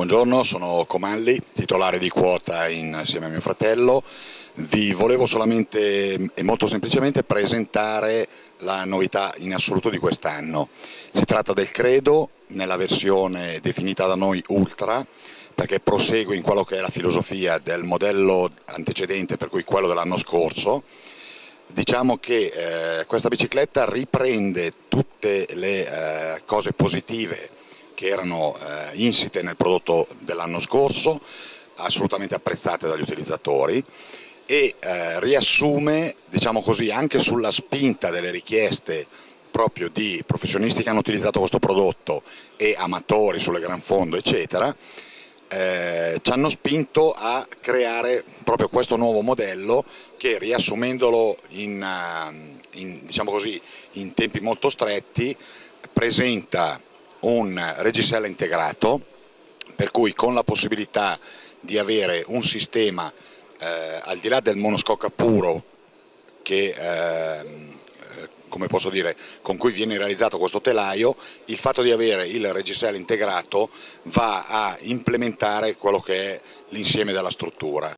Buongiorno, sono Comalli, titolare di quota insieme a mio fratello. Vi volevo solamente e molto semplicemente presentare la novità in assoluto di quest'anno. Si tratta del Credo nella versione definita da noi Ultra perché prosegue in quello che è la filosofia del modello antecedente, per cui quello dell'anno scorso. Diciamo che eh, questa bicicletta riprende tutte le eh, cose positive che erano eh, insite nel prodotto dell'anno scorso, assolutamente apprezzate dagli utilizzatori e eh, riassume, diciamo così, anche sulla spinta delle richieste proprio di professionisti che hanno utilizzato questo prodotto e amatori sulle gran fondo, eccetera, eh, ci hanno spinto a creare proprio questo nuovo modello che riassumendolo in, uh, in, diciamo così, in tempi molto stretti presenta un reggisella integrato, per cui con la possibilità di avere un sistema eh, al di là del monoscocca puro che eh, come posso dire, con cui viene realizzato questo telaio, il fatto di avere il reggisella integrato va a implementare quello che è l'insieme della struttura.